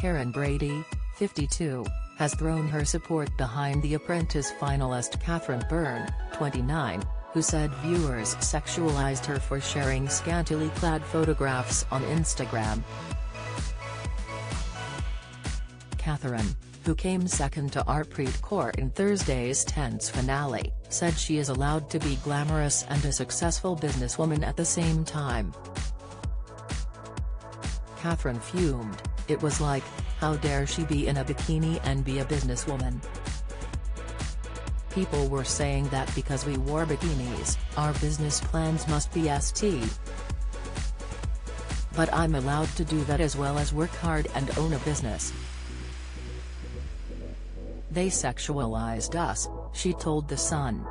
Karren Brady, 52, has thrown her support behind The Apprentice finalist Kathryn Burn, 29, who said viewers sexualized her for sharing scantily clad photographs on Instagram. Kathryn, who came second to Harpreet Kaur in Thursday's tense finale, said she is allowed to be glamorous and a successful businesswoman at the same time. Kathryn fumed, it was like, how dare she be in a bikini and be a businesswoman. People were saying that because we wore bikinis, our business plans must be ST. But I'm allowed to do that as well as work hard and own a business. They sexualized us, she told The Sun.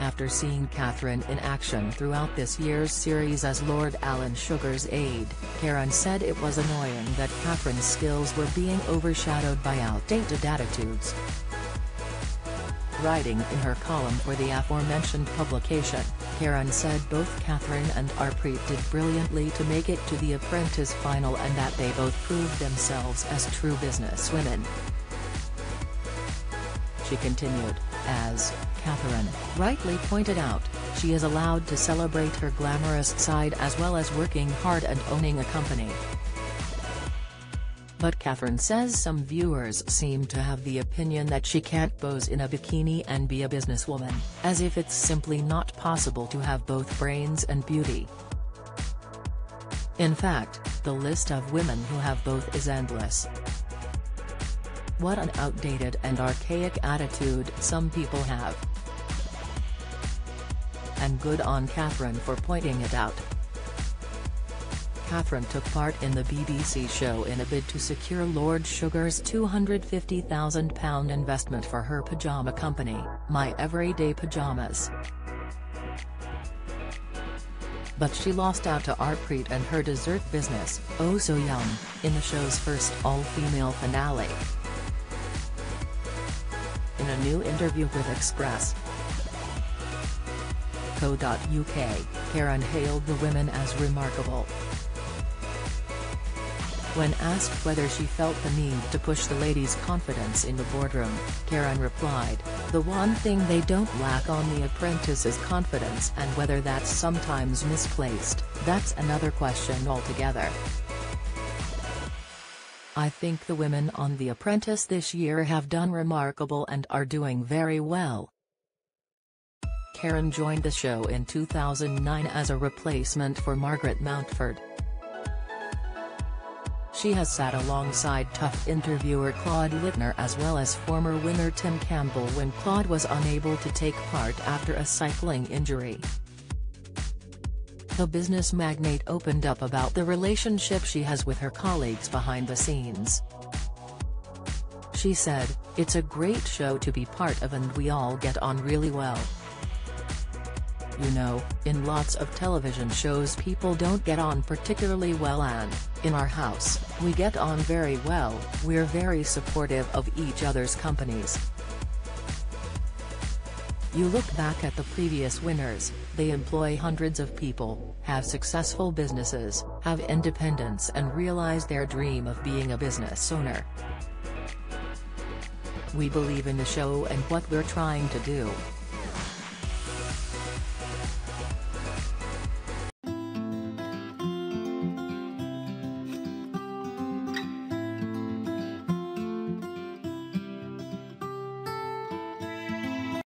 After seeing Kathryn in action throughout this year's series as Lord Alan Sugar's aide, Karren said it was annoying that Kathryn's skills were being overshadowed by outdated attitudes. Writing in her column for the aforementioned publication, Karren said both Kathryn and Harpreet did brilliantly to make it to the Apprentice final and that they both proved themselves as true businesswomen. She continued, as, Kathryn, rightly pointed out, she is allowed to celebrate her glamorous side as well as working hard and owning a company. But Kathryn says some viewers seem to have the opinion that she can't pose in a bikini and be a businesswoman, as if it's simply not possible to have both brains and beauty. In fact, the list of women who have both is endless. What an outdated and archaic attitude some people have. And good on Kathryn for pointing it out. Kathryn took part in the BBC show in a bid to secure Lord Sugar's £250,000 investment for her pyjama company, My Everyday Pyjamas. But she lost out to Harpreet and her dessert business, Oh So Yum, in the show's first all-female finale. In a new interview with Express. Co.uk, Karren hailed the women as remarkable. When asked whether she felt the need to push the ladies' confidence in the boardroom, Karren replied, the one thing they don't lack on The Apprentice is confidence and whether that's sometimes misplaced, that's another question altogether. I think the women on The Apprentice this year have done remarkable and are doing very well. Karren joined the show in 2009 as a replacement for Margaret Mountford. She has sat alongside tough interviewer Claude Littner as well as former winner Tim Campbell when Claude was unable to take part after a cycling injury. The business magnate opened up about the relationship she has with her colleagues behind the scenes. She said, It's a great show to be part of and we all get on really well. You know, in lots of television shows people don't get on particularly well and, in our house, we get on very well, we're very supportive of each other's companies. You look back at the previous winners, they employ hundreds of people, have successful businesses, have independence and realize their dream of being a business owner. We believe in the show and what we're trying to do.